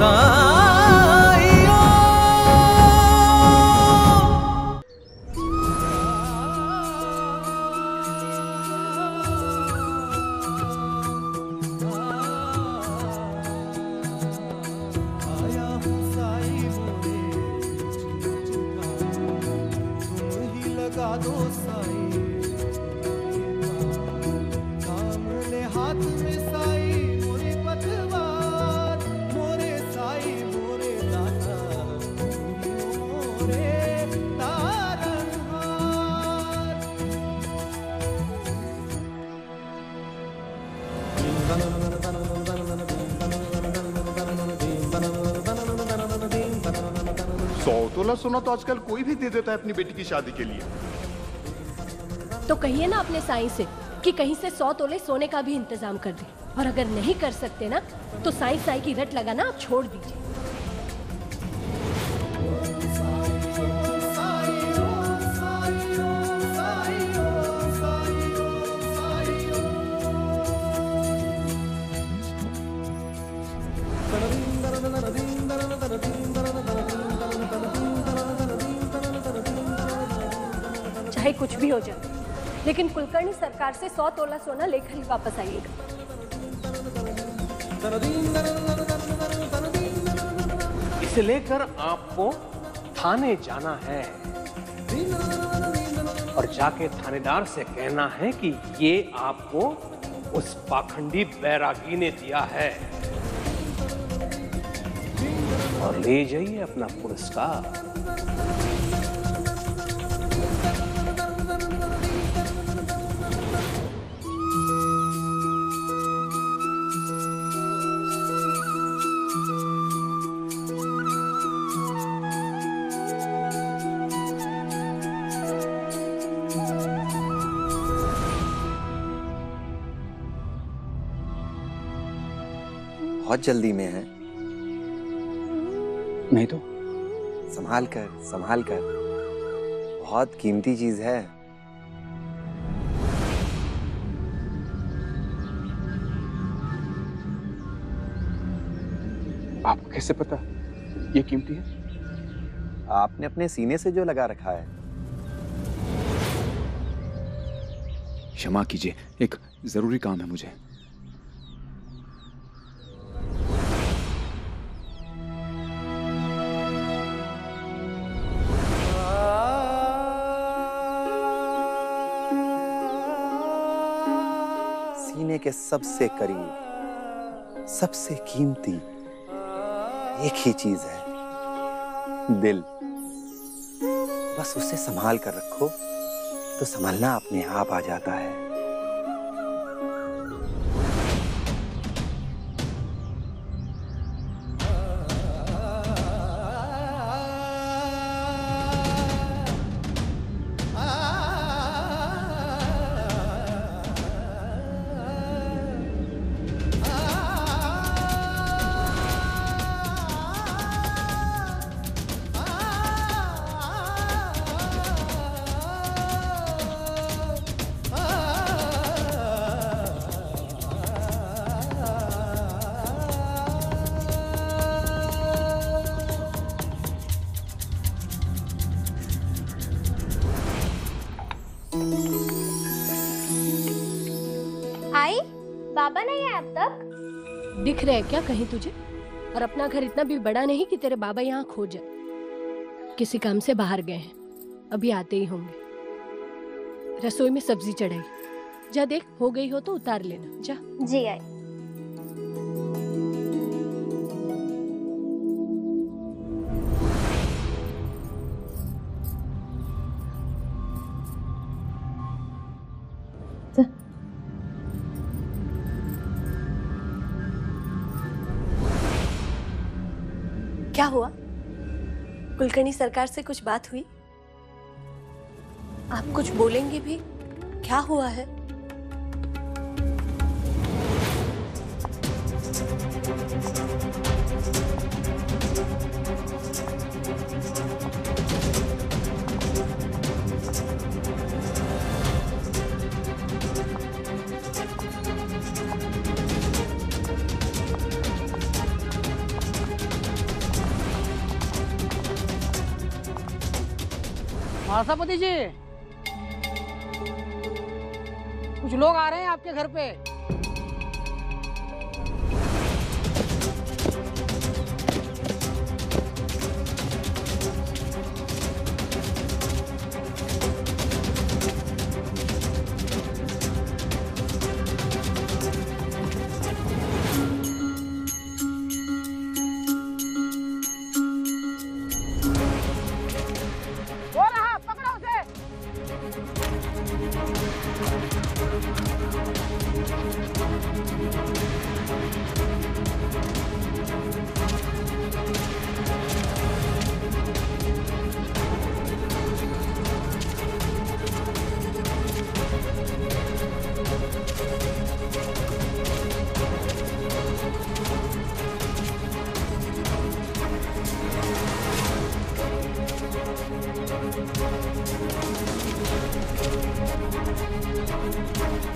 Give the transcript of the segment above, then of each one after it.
Sir. सौ तोला सोना तो आजकल कोई भी दे देता है अपनी बेटी की शादी के लिए। तो कहिए ना अपने साईं से कि कहीं से सौ तोले सोने का भी इंतज़ाम कर दे। और अगर नहीं कर सकते ना तो साईं साईं की रट लगाना आप छोड़ दीजिए। चाहे कुछ भी हो जाए। लेकिन कुलकर्णी सरकार से सौ तोला सोना लेकर ही वापस आइएगा। इसे लेकर आपको थाने जाना है और जाके थानेदार से कहना है कि ये आपको उस पाखंडी बैरागी ने दिया है। और ले जाइए अपना पुरस्कार। बहुत जल्दी में है। नहीं तो? संभाल कर संभाल कर। बहुत कीमती चीज़ है। आपको कैसे पता? ये कीमती है? आपने अपने सीने से जो लगा रखा है। क्षमा कीजिए एक ज़रूरी काम है मुझे। के सबसे करीब, सबसे कीमती एक ही चीज़ है। दिल। बस उसे संभाल कर रखो तो संभालना अपने आप आ जाता है। दिख रहे क्या कहीं तुझे? और अपना घर इतना भी बड़ा नहीं कि तेरे बाबा यहाँ खो जाए। किसी काम से बाहर गए हैं। अभी आते ही होंगे। रसोई में सब्ज़ी चढ़ाई। जा देख, हो गई हो तो उतार लेना। जा। जी, आई। कुलकर्णी सरकार से कुछ बात हुई? आप कुछ बोलेंगे भी? क्या हुआ है? महासपति जी। कुछ लोग आ रहे हैं आपके घर पे?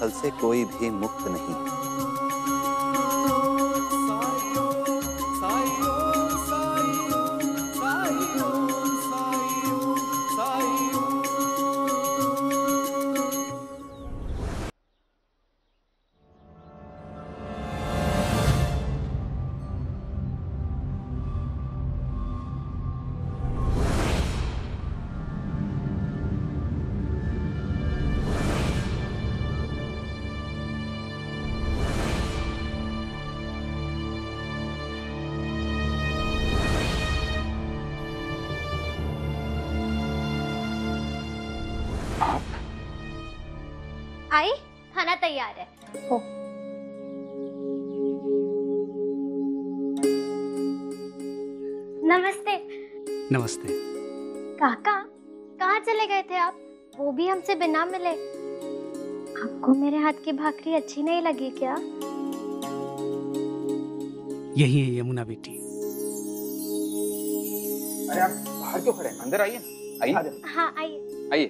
फल से कोई भी मुक्त नहीं। आई खाना तैयार है। नमस्ते। नमस्ते। काका कहाँ चले गए थे आप? वो भी हमसे बिना मिले। आपको मेरे हाथ की भाकरी अच्छी नहीं लगी क्या? यही है यमुना बेटी। अरे आप बाहर क्यों खड़े हैं? अंदर आइए ना। आइए। हाँ आइए। आइए।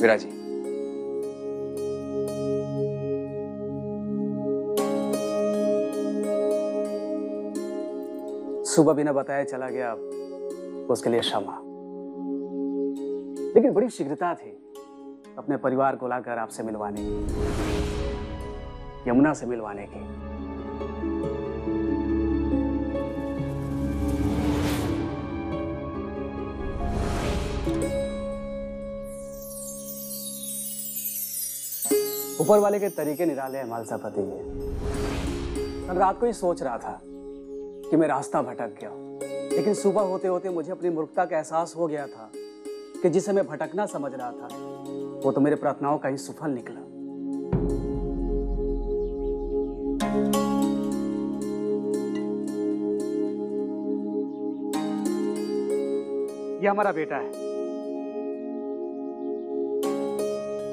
विराजी। सुबह बिना बताए चला गया। उसके लिए क्षमा। लेकिन बड़ी शीघ्रता थी अपने परिवार को लाकर आपसे मिलवाने की, यमुना से मिलवाने की। ऊपर वाले के तरीके निराले हैं मालसा पति रात को ही सोच रहा था कि मैं रास्ता भटक गया। लेकिन सुबह होते होते मुझे अपनी मूर्खता का एहसास हो गया था कि जिसे मैं भटकना समझ रहा था, वो तो मेरे प्रार्थनाओं का ही सुफल निकला। ये हमारा बेटा है।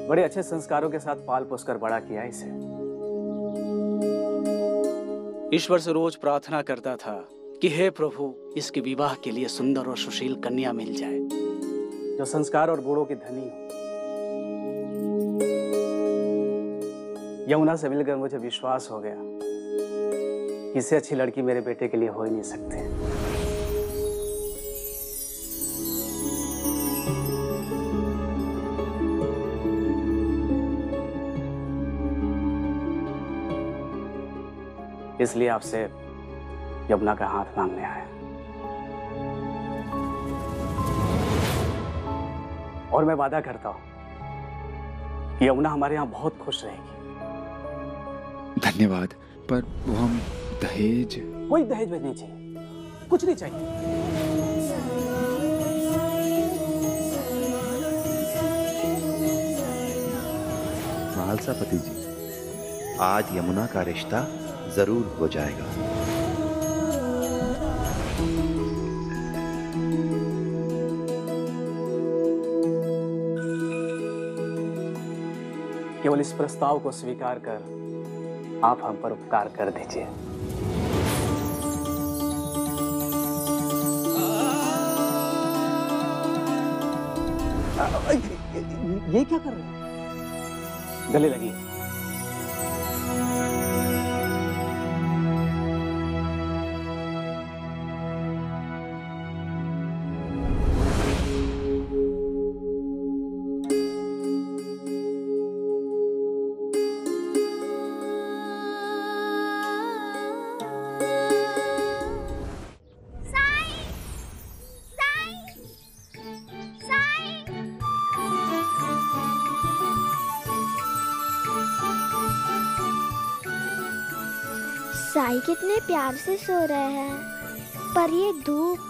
बड़े अच्छे संस्कारों के साथ पाल पोस कर बड़ा किया इसे। ईश्वर से रोज प्रार्थना करता था कि हे प्रभु, इसके विवाह के लिए सुंदर और सुशील कन्या मिल जाए। जो संस्कार और बूढ़ों की धनी हो। यमुना से मिलकर मुझे विश्वास हो गया इससे अच्छी लड़की मेरे बेटे के लिए हो ही नहीं सकते। इसलिए आपसे यमुना का हाथ मांगने आया। और मैं वादा करता हूँ कि यमुना हमारे यहाँ बहुत खुश रहेगी। धन्यवाद पर वो हम दहेज कोई दहेज वेज नहीं चाहिए। कुछ नहीं चाहिए। खालसा पति जी आज यमुना का रिश्ता ज़रूर हो जाएगा। केवल इस प्रस्ताव को स्वीकार कर आप हम पर उपकार कर दीजिए। ये क्या कर रहे हैं? गले लगी। कितने प्यार से सो रहे हैं। पर ये धूप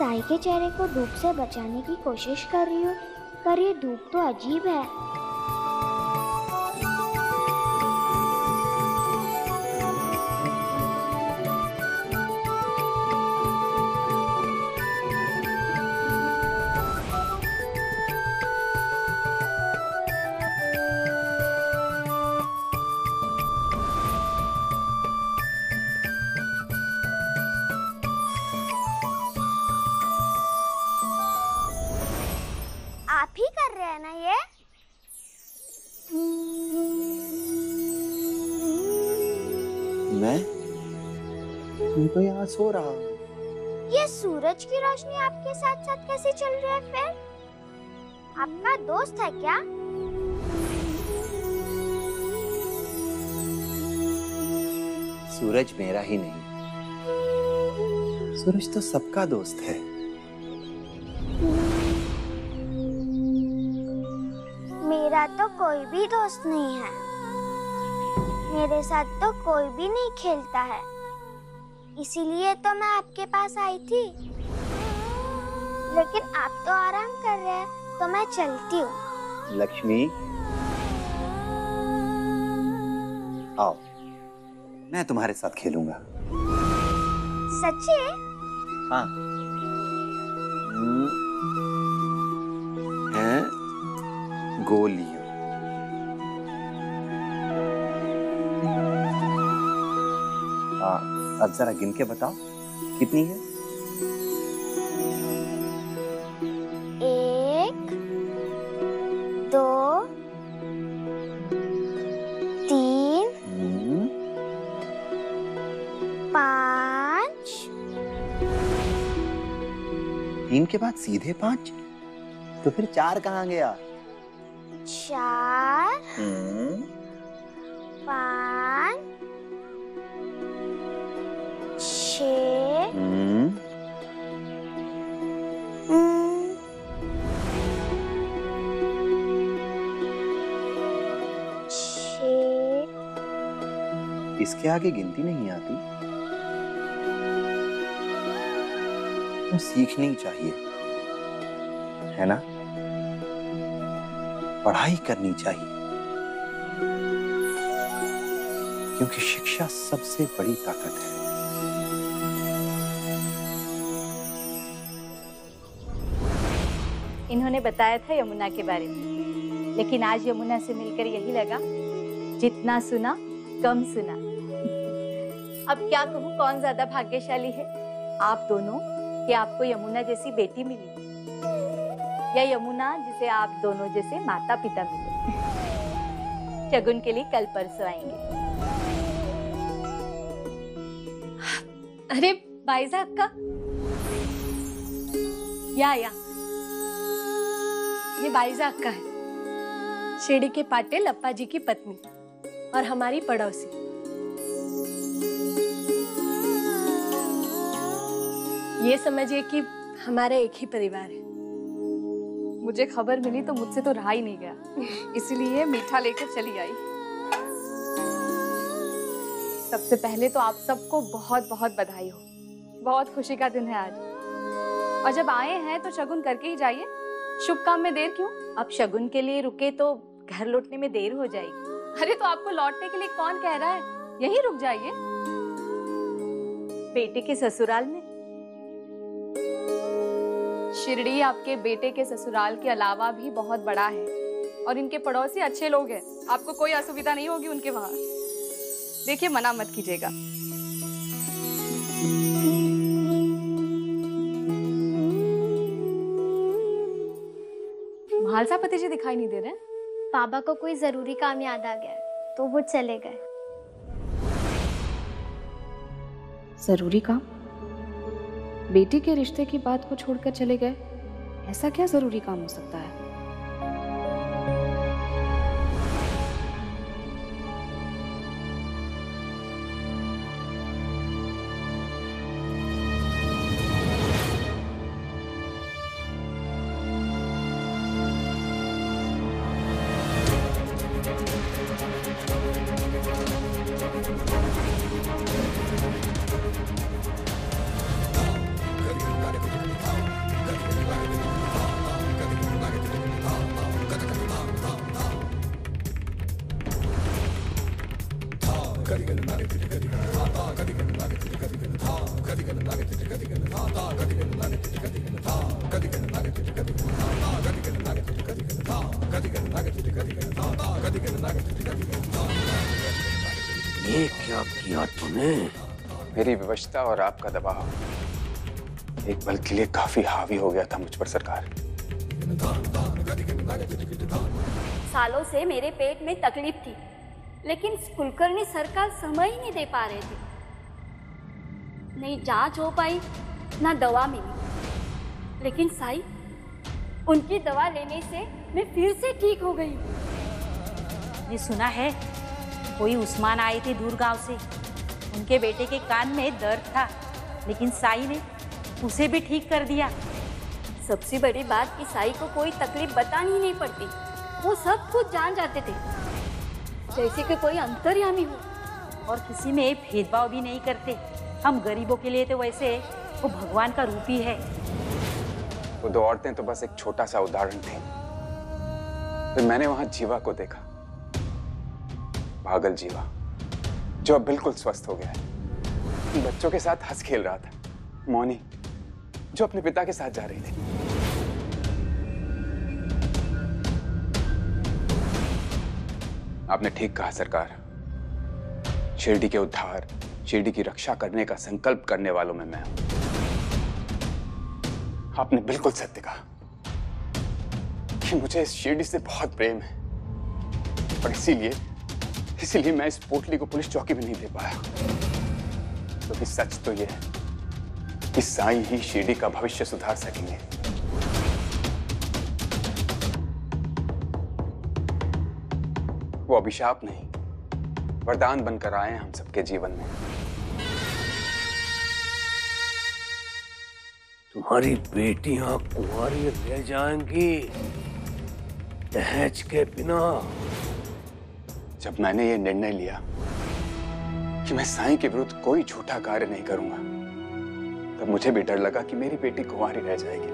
साई के चेहरे को धूप से बचाने की कोशिश कर रही हूँ, पर ये धूप तो अजीब है। मैं तो यहाँ सो रहा हूँ। ये सूरज की रोशनी आपके साथ साथ कैसे चल रही है फिर? आपका दोस्त है क्या? सूरज मेरा ही नहीं। सूरज तो सबका दोस्त है। मेरा तो कोई भी दोस्त नहीं है। मेरे साथ तो कोई भी नहीं खेलता है। इसीलिए तो मैं आपके पास आई थी। लेकिन आप तो आराम कर रहे हैं तो मैं चलती हूँ। लक्ष्मी। आओ मैं तुम्हारे साथ खेलूँगा। सच्ची हाँ। हम्म, हैं? गोलियाँ। अब जरा गिन के बताओ कितनी है? एक दो तीन हम्म, पाँच। तीन के बाद सीधे पाँच? तो फिर चार कहाँ गया? चार। हम्म, पाँच। छ हम्म, इसके आगे गिनती नहीं आती। तो सीखनी चाहिए है ना? पढ़ाई करनी चाहिए। क्योंकि शिक्षा सबसे बड़ी ताकत है। इन्होंने बताया था यमुना के बारे में। लेकिन आज यमुना से मिलकर यही लगा, जितना सुना, कम सुना। अब क्या कहूँ, कौन ज़्यादा भाग्यशाली है? आप दोनों, कि आपको यमुना जैसी बेटी मिली। या यमुना जिसे आप दोनों जैसे माता पिता मिले। शगुन के लिए कल परसों आएँगे। अरे बाईजा अक्का या या। ये बाईजा अक्का है। शिरडी के पाटिल अप्पा जी की पत्नी और हमारी पड़ोसी। ये समझिए कि हमारा एक ही परिवार है। मुझे खबर मिली तो मुझसे तो रहा ही नहीं गया। इसीलिए मीठा लेकर चली आई। सबसे पहले तो आप सबको बहुत बहुत बधाई हो। बहुत खुशी का दिन है आज। और जब आए हैं तो शगुन करके ही जाइए। शुभ काम में देर क्यों? अब शगुन के लिए रुके तो घर लौटने में देर हो जाएगी। अरे तो आपको लौटने के लिए कौन कह रहा है? यहीं रुक जाइए। बेटे के ससुराल में? शिरडी आपके बेटे के ससुराल के अलावा भी बहुत बड़ा है और इनके पड़ोसी अच्छे लोग हैं। आपको कोई असुविधा नहीं होगी उनके वहाँ। देखिए मना मत कीजिएगा। महालसा पति जी दिखाई नहीं दे रहे पापा को कोई ज़रूरी काम याद आ गया तो वो चले गए। ज़रूरी काम? बेटी के रिश्ते की बात को छोड़कर चले गए? ऐसा क्या ज़रूरी काम हो सकता है? ये क्या किया तूने? मेरी विवशता और आपका दबाव। एक पल के लिए काफ़ी हावी हो गया था मुझ पर सरकार। सालों से मेरे पेट में तकलीफ़ थी, लेकिन कुलकर्णी सरकार समय ही नहीं दे पा रहे थे। नहीं जाँच हो पाई, ना दवा मिली। लेकिन साई, उनकी दवा लेने से मैं फिर से ठीक हो गई। ये सुना है, कोई उस्मान आए थे दूर गाँव से। उनके बेटे के कान में दर्द था, लेकिन साई ने उसे भी ठीक कर दिया। सबसे बड़ी बात कि साई को कोई तकलीफ़ बतानी नहीं पड़ती, वो सब कुछ जान जाते थे। जैसे कि कोई अंतर्यामी हो। और किसी में भेदभाव भी नहीं करते। हम गरीबों के लिए तो वैसे वो भगवान का रूप ही है। वो दो औरतें तो बस एक छोटा सा उदाहरण थी। फिर मैंने वहाँ जीवा को देखा। पागल जीवा, जो अब बिल्कुल स्वस्थ हो गया है। बच्चों के साथ हंस खेल रहा था, मौनी, जो अपने पिता के साथ जा रही थी। आपने ठीक कहा, सरकार। शिरडी के उद्धार, शिरडी की रक्षा करने का संकल्प करने वालों में मैं हूँ। आपने बिल्कुल सत्य कहा कि मुझे इस शिरडी से बहुत प्रेम है। और इसीलिए इसीलिए मैं इस पोटली को पुलिस चौकी में नहीं दे पाया। क्योंकि तो सच तो यह है कि साई ही शिरडी का भविष्य सुधार सकेंगे। वो अभिशाप नहीं, वरदान बनकर आए हैं हम सबके जीवन में। तुम्हारी बेटियाँ कुंवारी रह जाएँगी, दहेज के बिना। जब मैंने ये निर्णय लिया कि मैं साईं के विरुद्ध कोई झूठा कार्य नहीं करूँगा, तब मुझे भी डर लगा कि मेरी बेटी कुंवारी रह जाएगी।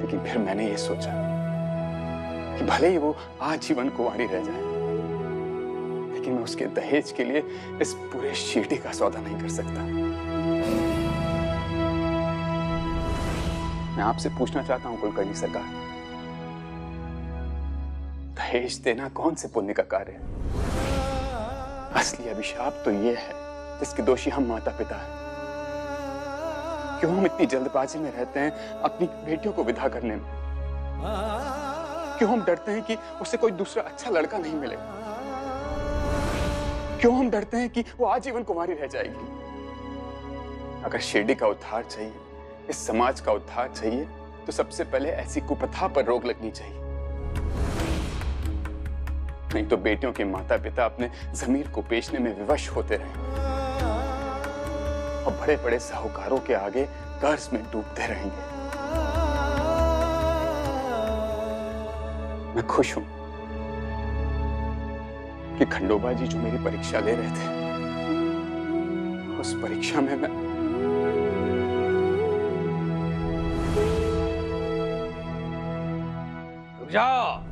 लेकिन फिर मैंने ये सोचा कि भले ही वो आजीवन कुंवारी रह जाए, लेकिन मैं उसके दहेज के लिए इस पूरे शिरडी का सौदा नहीं कर सकता। मैं आपसे पूछना चाहता हूँ, कुलकर्णी सरकार। दहेज देना कौन से पुण्य का कार्य है? असली अभिशाप तो यह है, जिसके दोषी हम माता पिता हैं। क्यों हम इतनी जल्दबाजी में रहते हैं अपनी बेटियों को विदा करने में? क्यों हम डरते हैं कि उसे कोई दूसरा अच्छा लड़का नहीं मिलेगा क्यों हम डरते हैं कि वो आजीवन कुमारी रह जाएगी? अगर शिरडी का उद्धार चाहिए, इस समाज का उद्धार चाहिए तो सबसे पहले ऐसी कुप्रथा पर रोक लगनी चाहिए। नहीं तो बेटियों के माता पिता अपने जमीर को बेचने में विवश होते रहे। और बड़े बड़े साहूकारों के आगे कर्ज में डूबते रहेंगे। मैं खुश हूँ कि खंडोबा जी जो मेरी परीक्षा ले रहे थे, उस परीक्षा में मैं जाओ।